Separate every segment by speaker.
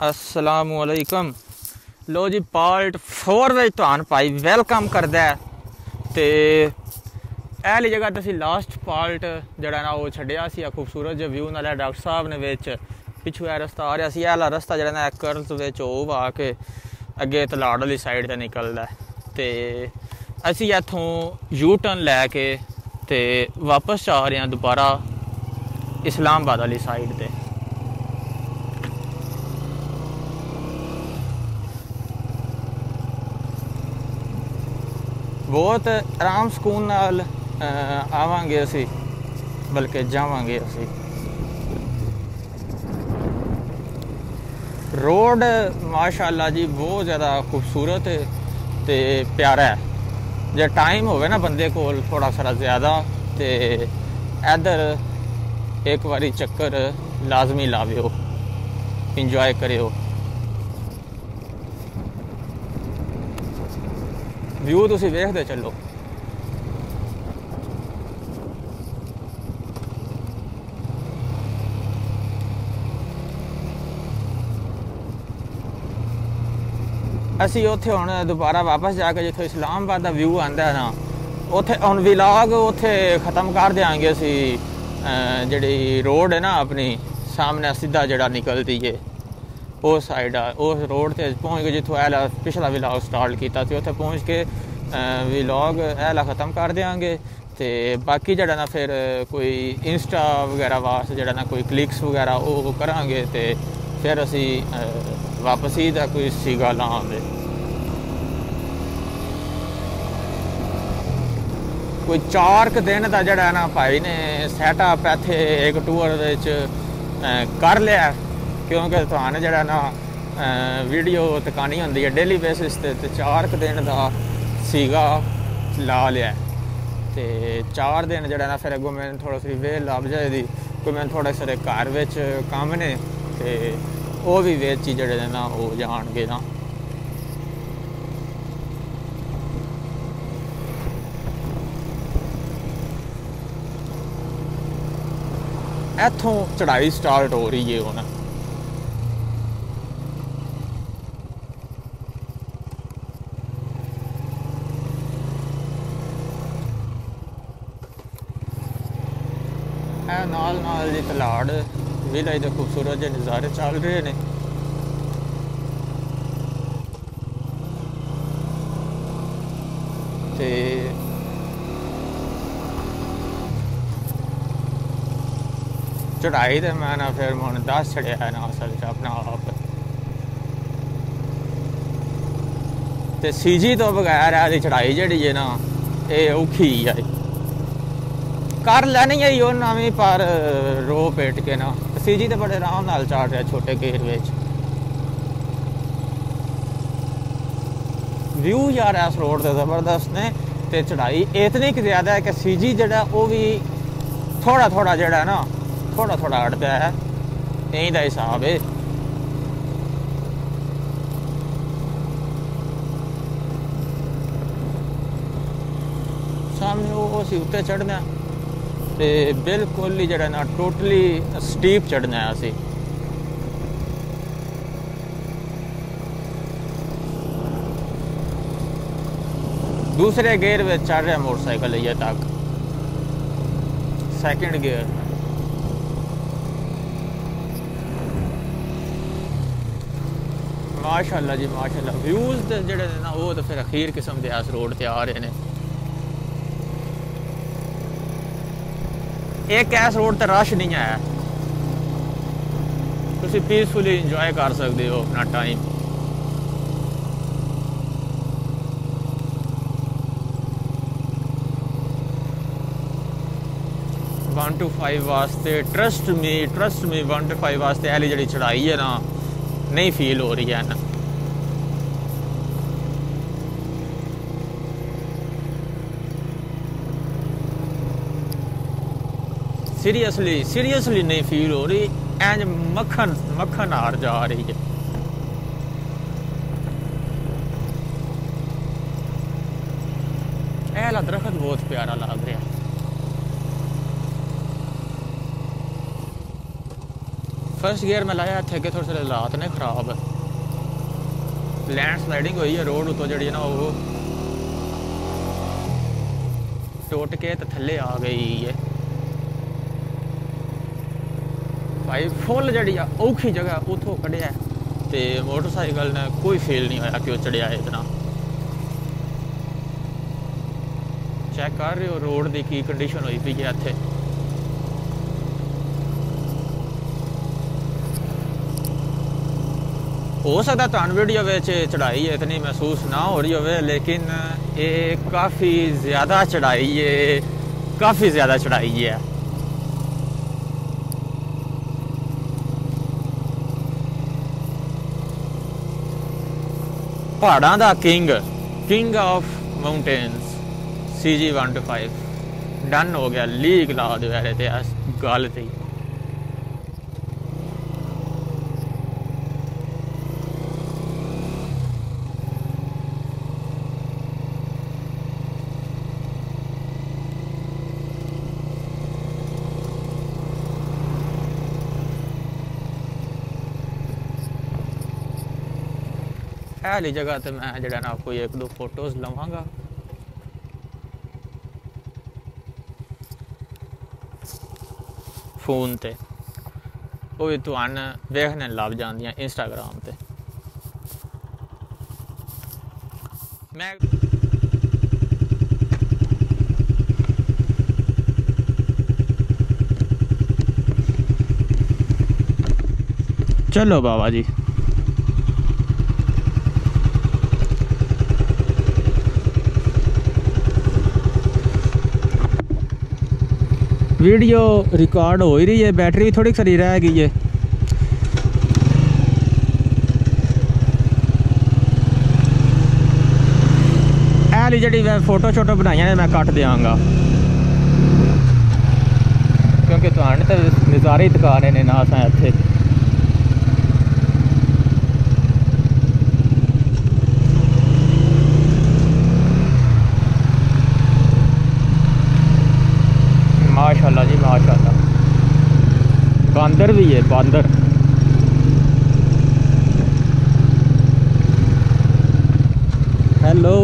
Speaker 1: ਅਸਲਾਮੁ ਅਲੈਕਮ ਲੋ ਜੀ ਪਾਰਟ 4 ਵਿੱਚ ਤੁਹਾਨੂੰ ਭਾਈ ਵੈਲਕਮ ਕਰਦਾ ਹੈ। ਤੇ ਇਹ ਵਾਲੀ ਜਗ੍ਹਾ ਤੇ ਅਸੀਂ ਲਾਸਟ ਪਾਰਟ ਜਿਹੜਾ ਨਾ ਉਹ ਛੱਡਿਆ ਸੀ ਆ ਖੂਬਸੂਰਤ ਜਿਹਾ ਵਿਊ ਨਾਲ ਡਾਕਟਰ ਸਾਹਿਬ ਨੇ ਵਿੱਚ ਪਿੱਛੋਂ ਇਹ ਰਸਤਾ ਆ ਰਿਹਾ ਸੀ, ਇਹ ਵਾਲਾ ਰਸਤਾ ਜਿਹੜਾ ਨਾ ਕਰਵਸ ਵਿੱਚ ਉਹ ਆ ਕੇ ਅੱਗੇ ਤਲਾੜ ਵਾਲੀ ਸਾਈਡ ਤੇ ਨਿਕਲਦਾ ਹੈ। ਤੇ ਅਸੀਂ ਇੱਥੋਂ ਯੂ ਟਰਨ ਲੈ ਕੇ ਤੇ ਵਾਪਸ ਆ ਰਹੇ ਹਾਂ ਦੁਬਾਰਾ ਇਸਲਾਮਾਬਾਦ ਵਾਲੀ ਸਾਈਡ ਤੇ। ਬਹੁਤ ਆਰਾਮ ਸਕੂਨ ਨਾਲ ਆਵਾਂਗੇ ਅਸੀਂ, ਬਲਕਿ ਜਾਵਾਂਗੇ ਅਸੀਂ। ਰੋਡ ਮਾਸ਼ਾਅੱਲਾ ਜੀ ਬਹੁਤ ਜ਼ਿਆਦਾ ਖੂਬਸੂਰਤ ਹੈ ਤੇ ਪਿਆਰਾ ਹੈ। ਜੇ ਟਾਈਮ ਹੋਵੇ ਨਾ ਬੰਦੇ ਕੋਲ ਥੋੜਾ ਸਾਰਾ ਜ਼ਿਆਦਾ, ਤੇ ਇੱਧਰ ਇੱਕ ਵਾਰੀ ਚੱਕਰ ਲਾਜ਼ਮੀ ਲਾਵਿਓ। ਇੰਜੋਏ ਕਰਿਓ। ਵਿਊ ਤੁਸੀਂ ਵੇਖਦੇ ਚੱਲੋ। ਅਸੀਂ ਉੱਥੇ ਹੁਣ ਦੁਬਾਰਾ ਵਾਪਸ ਜਾ ਕੇ ਜਿੱਥੇ ਇਸਲਾਮਾਬਾਦ ਦਾ ਵਿਊ ਆਂਦਾ ਨਾ, ਉੱਥੇ ਹੁਣ ਵਲੌਗ ਉੱਥੇ ਖਤਮ ਕਰ ਦਿਆਂਗੇ ਅਸੀਂ, ਅਹ ਜਿਹੜੀ ਰੋਡ ਹੈ ਨਾ ਆਪਣੀ, ਸਾਹਮਣੇ ਸਿੱਧਾ ਜਿਹੜਾ ਨਿਕਲਦੀ ਏ ਉਹ ਸਾਈਡ ਆ, ਉਸ ਰੋਡ ਤੇ ਪਹੁੰਚ ਗਏ ਜਿੱਥੋਂ ਐਲਾ ਪਿਛਲਾ ਵਲੌਗ ਸਟਾਰਟ ਕੀਤਾ ਸੀ, ਉੱਥੇ ਪਹੁੰਚ ਕੇ ਵਲੌਗ ਐਲਾ ਖਤਮ ਕਰ ਦਿਆਂਗੇ ਤੇ ਬਾਕੀ ਜਿਹੜਾ ਨਾ ਫਿਰ ਕੋਈ ਇੰਸਟਾ ਵਗੈਰਾ ਵਾਸਤੇ ਜਿਹੜਾ ਨਾ ਕੋਈ ਕਲਿੱਕਸ ਵਗੈਰਾ ਉਹ ਕਰਾਂਗੇ ਤੇ ਫਿਰ ਅਸੀਂ ਵਾਪਸੀ ਦਾ ਕੋਈ ਸੀਗਾ ਲਾਵਾਂਗੇ ਕੋਈ ਚਾਰ ਕੁ ਦਿਨ ਦਾ ਜਿਹੜਾ ਨਾ ਭਾਈ ਨੇ ਸੈਟਅਪ ਇੱਥੇ ਇੱਕ ਟੂਰ ਵਿੱਚ ਕਰ ਲਿਆ। ਕਿਉਂਕਿ ਤੁਹਾਨੂੰ ਜਿਹੜਾ ਨਾ ਵੀਡੀਓ ਤਕਾਨੀ ਹੁੰਦੀ ਹੈ ਡੇਲੀ ਬੇਸਿਸ ਤੇ ਤੇ ਚਾਰ ਕੁ ਦਿਨ ਦਾ ਸੀਗਾ ਲਾ ਲਿਆ। ਤੇ ਚਾਰ ਦਿਨ ਜਿਹੜਾ ਨਾ, ਫਿਰ ਅੱਗੋਂ ਮੈਨੂੰ ਥੋੜਾ ਸਰੀ ਵੇਲ ਲੱਭ ਜਾਏਦੀ ਕੋਈ ਮੈਨੂੰ ਥੋੜੇ ਸਾਰੇ ਘਰ ਵਿੱਚ ਕੰਮ ਨੇ, ਤੇ ਉਹ ਵੀ ਵਿੱਚ ਹੀ ਜਿਹੜੇ ਨੇ ਨਾ ਹੋ ਜਾਣਗੇ ਨਾ। ਇੱਥੋਂ ਚੜ੍ਹਾਈ ਸਟਾਰਟ ਹੋ ਰਹੀ ਏ ਹੁਣ। ਨਾਲ ਨਾਲ ਜੀ ਤਲਾੜ ਵਿਲੇਜ ਦੇ ਖੂਬਸੂਰਤ ਜਿਹੇ ਨਜ਼ਾਰੇ ਚੱਲ ਰਹੇ ਨੇ। ਤੇ ਚੜਾਈ ਤੇ ਮੈਂ ਨਾ ਫਿਰ ਹੁਣ ਦੱਸ ਛੜਿਆ ਨਾ ਅਸਲ ਚ ਆਪਣਾ ਆਪ। ਤੇ ਸੀਜੀ ਤੋਂ ਬਗੈਰ ਇਹਦੀ ਚੜਾਈ ਜਿਹੜੀ ਹੈ ਨਾ, ਇਹ ਔਖੀ ਹੈ ਕਰ ਲੈਣੀ ਹੈ ਉਹ ਨਵੀਂ ਪਰ ਰੋ ਪੇਟ ਕੇ ਨਾ ਸੀਜੀ ਤੇ ਬੜੇ ਆਰਾਮ ਨਾਲ ਚੜ ਰਿਹਾ ਛੋਟੇ ਗੇਰ ਵਿੱਚ ਵਿਊ ਯਾਰ ਇਸ ਰੋਡ ਤੇ ਜ਼ਬਰਦਸਤ ਨੇ ਤੇ ਚੜਾਈ ਇਤਨੀ ਕਿ ਜ਼ਿਆਦਾ ਹੈ ਕਿ ਸੀਜੀ ਜਿਹੜਾ ਉਹ ਵੀ ਥੋੜਾ ਥੋੜਾ ਜਿਹੜਾ ਨਾ ਥੋੜਾ ਥੋੜਾ ਅੜਦਾ ਹੈ ਇਹੀ ਦਾ ਹਿਸਾਬ ਹੈ ਸਾਹਮਣੇ ਉਹ ਅਸੀਂ ਉੱਤੇ ਚੜਨਾ ਤੇ ਬਿਲਕੁਲ ਹੀ ਜਿਹੜਾ ਨਾ ਟੋਟਲੀ ਸਟੀਪ ਚੜਨਾ ਹੈ ਅਸੀਂ दूसरे गियर में चल रहा है मोटरसाइकिल ये तक सेकंड गियर ਮਾਸ਼ਾਅੱਲਾ ਜੀ ਮਾਸ਼ਾਅੱਲਾ ਵਿਊਜ਼ ਤੇ ਜਿਹੜੇ ਨੇ ਨਾ ਉਹ ਤਾਂ ਫਿਰ ਅਖੀਰ ਕਿਸਮ ਦੇ ਇਸ ਰੋਡ ਤੇ ਆ ਰਹੇ ਨੇ ਇੱਕ ਐਸ ਰੋਡ ਤੇ ਰਸ਼ ਨਹੀਂ ਆਇਆ ਤੁਸੀਂ ਪੀਸਫੁਲੀ ਇੰਜੋਏ ਕਰ ਸਕਦੇ ਹੋ ਆਪਣਾ ਟਾਈਮ ਵਨ ਟੂ 5 ਵਾਸਤੇ trust me trust me 1 two 5 ਵਾਸਤੇ ਇਹ ਜਿਹੜੀ ਚੜਾਈ ਹੈ ਨਾ ਨਹੀਂ ਫੀਲ ਹੋ ਰਹੀ ਹੈ ਨਾ सीरियसली सीरियसली नहीं फील हो रही। एंज मक्खन मक्खन हार जा रही है। ऐला दरखत बहुत प्यारा लग रहा फ़र्स्ट गियर में लाया इतने के थोड़े हालात ने खराब। लैंड स्लाइडिंग हुई है रोड उतो जी ना वो। टूट के तो थले आ गई है। ਭਾਈ, ਫੁੱਲ ਜਿਹੜੀ ਆ, ਔਖੀ ਜਗ੍ਹਾ ਉਥੋਂ ਕੱਢਿਆ। ਤੇ ਮੋਟਰਸਾਈਕਲ ਨੇ ਕੋਈ ਫੇਲ ਨਹੀਂ ਹੋਇਆ ਕਿ ਉਹ ਚੜਿਆ ਇਤਨਾ ਚੈੱਕ ਕਰ ਰਹੇ ਹੋ, ਰੋਡ ਦੀ ਕੀ ਕੰਡੀਸ਼ਨ ਹੋਈ ਪਈ ਹੈ ਇੱਥੇ। ਹੋ ਸਕਦਾ ਤੁਹਾਨੂੰ ਵੀਡੀਓ ਵਿੱਚ ਚੜਾਈ ਇਤਨੀ ਮਹਿਸੂਸ ਨਾ ਹੋ ਰਹੀ ਹੋਵੇ, ਲੇਕਿਨ ਇਹ ਕਾਫੀ ਜ਼ਿਆਦਾ ਚੜਾਈ ਹੈ ਕਾਫੀ ਜ਼ਿਆਦਾ ਚੜਾਈ ਹੈ ਪਹਾੜਾਂ ਦਾ king king of mountains CG125 done ਹੋ ਗਿਆ, ਲੀਕ ਲਾ ਦਿਓ ਯਾਰ ਤੇ ਗੱਲ ਤੇ ਇਹ ਵਾਲੀ ਜਗ੍ਹਾ ਤੇ ਮੈਂ ਜਿਹੜਾ ਨਾ ਕੋਈ ਇੱਕ ਦੋ ਫੋਟੋਜ਼ ਲਵਾਂਗਾ ਫੋਨ ਤੇ ਉਹ ਵੀ ਤੁਹਾਨੂੰ ਵੇਖਣੇ ਲੱਭ ਜਾਂਦੀਆਂ ਇੰਸਟਾਗ੍ਰam ਤੇ ਮੈਂ ਚਲੋ ਬਾਬਾ ਜੀ वीडियो रिकॉर्ड हो ही रही है, बैटरी भी थोड़ी सारी रह गई है। वाली जी मैं फ़ोटो शोटो बनाइया ने, मैं कट देंगा क्योंकि तो नज़ारे ही दिखा रहे हैं ना असें इतने बांदर भी है, बांदर। हेलो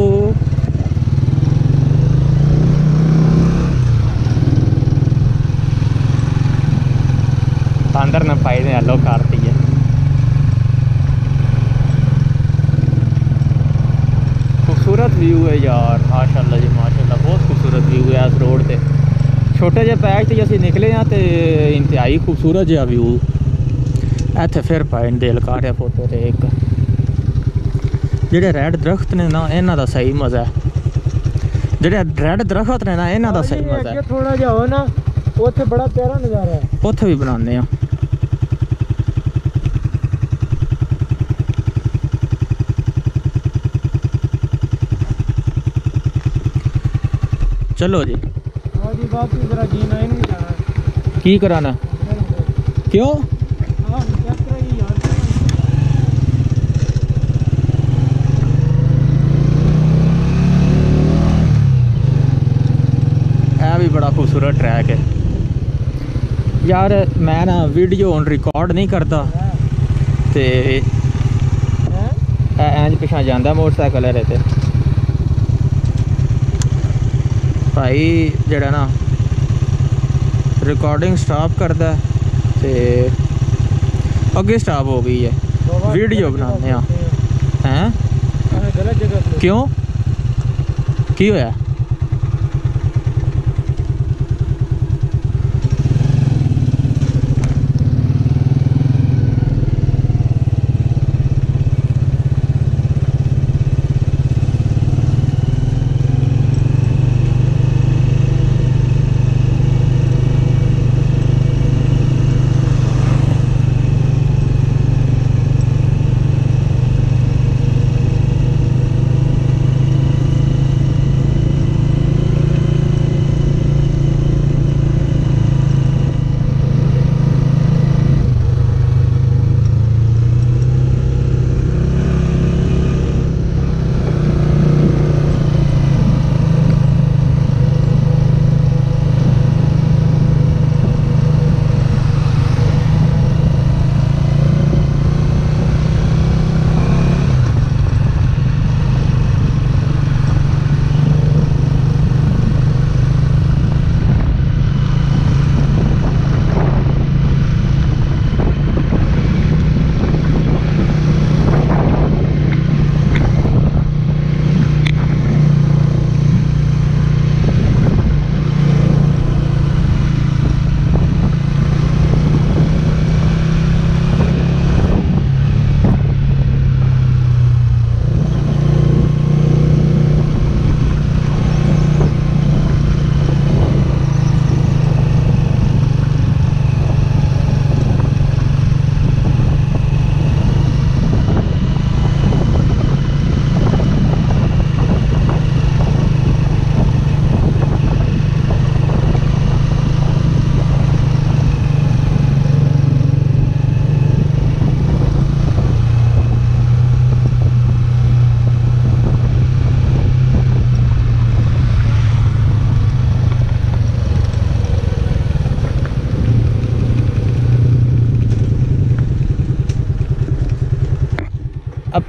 Speaker 1: बांदर ने ने हेलो कर दी है। खूबसूरत व्यू है यार, माशाल्लाह जी, माशाल्लाह, बहुत खूबसूरत व्यू है इस रोड पे। ਛੋਟੇ ਜਿਹੇ ਪੈਚ ਤੇ ਅਸੀਂ ਨਿਕਲੇ ਆ ਤੇ ਇੰਤਹਾਈ ਖੂਬਸੂਰਤ ਜਿਹਾ ਵਿਊ ਇੱਥੇ ਫਿਰ ਪਾਇਨ ਦਿਲ ਕਰ ਰਿਹਾ ਫੋਟੋ ਤੇ ਇੱਕ ਜਿਹੜੇ ਰੈਡ ਦਰਖਤ ਨੇ ਨਾ ਇਹਨਾਂ ਦਾ ਸਹੀ ਮਜ਼ਾ ਹੈ ਜਿਹੜੇ ਰੈਡ ਦਰਖਤ ਨੇ ਨਾ ਇਹਨਾਂ ਦਾ ਸਹੀ ਮਜ਼ਾ ਹੈ
Speaker 2: ਥੋੜਾ ਜਿਹਾ ਹੋ ਨਾ ਉੱਥੇ ਬੜਾ ਪਿਆਰਾ ਨਜ਼ਾਰਾ ਹੈ
Speaker 1: ਉੱਥੇ ਵੀ ਬਣਾਉਂਦੇ ਆ ਚਲੋ ਜੀ की कराना? भी है भी बड़ा खूबसूरत ट्रैक है। यार मैं ना वीडियो हूँ
Speaker 2: रिकॉर्ड
Speaker 1: नहीं करता। तो पिछा जाता मोटरसाइकिल रहते ਭਾਈ ਜਿਹੜਾ ਨਾ ਰਿਕਾਰਡਿੰਗ ਸਟਾਪ ਕਰਦਾ ਤੇ ਅੱਗੇ ਸਟਾਪ ਹੋ ਗਈ ਹੈ। ਵੀਡੀਓ ਬਣਾਉਂਦੇ ਆ ਹੈਂ?
Speaker 2: ਗਲਤ ਜਗ੍ਹਾ
Speaker 1: ਕਿਉਂ? ਕੀ ਹੋਇਆ?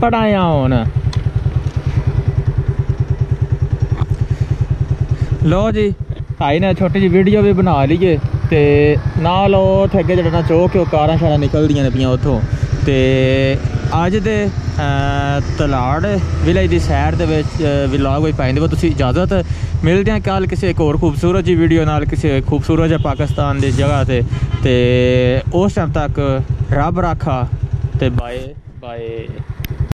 Speaker 1: ਅੱਪੜ ਆਇਆ ਹੁਣ। ਲੋ ਜੀ, ਭਾਈ ਨੇ ਛੋਟੀ ਜਿਹੀ ਵੀਡੀਓ ਵੀ ਬਣਾ ਲਈਏ ਤੇ ਨਾਲ ਉਹ ਉੱਥੇ ਅੱਗੇ ਜਿਹੜਾ ਨਾ ਚੌਕ ਉਹ ਕਾਰਾਂ ਸ਼ਾਰਾਂ ਨਿਕਲਦੀਆਂ ਨੇ ਪਈਆਂ ਉੱਥੋਂ। ਤੇ ਅੱਜ ਦੇ ਤਲਾੜ ਵਿਲੇਜ ਦੀ ਸੈਰ ਦੇ ਵਿੱਚ ਵਲੌਗ ਵਿੱਚ ਪਾਉਂਦੇ ਹੋ ਤੁਸੀਂ ਇਜਾਜ਼ਤ। ਮਿਲਦੇ ਹਾਂ ਕੱਲ ਕਿਸੇ ਇੱਕ ਹੋਰ ਖੂਬਸੂਰਤ ਜੀ ਵੀਡੀਓ ਨਾਲ ਕਿਸੇ ਖੂਬਸੂਰਤ ਜਿਹੇ ਪਾਕਿਸਤਾਨ ਦੀ ਜਗ੍ਹਾ ਤੇ। ਤੇ ਉਸ ਟਾਈਮ ਤੱਕ ਰੱਬ ਰਾਖਾ ਤੇ ਬਾਏ ਬਾਏ।